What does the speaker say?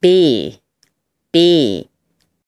B. B.